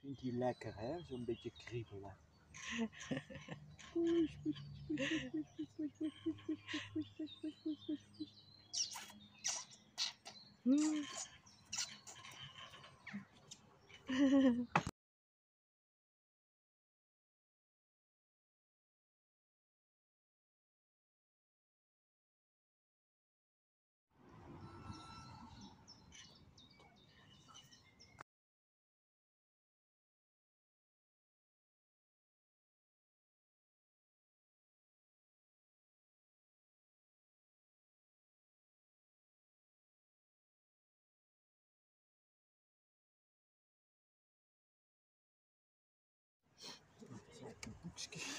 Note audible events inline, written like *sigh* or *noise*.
Vindt hij lekker, hè? Zo'n beetje kriebelen. Lekker *laughs* Just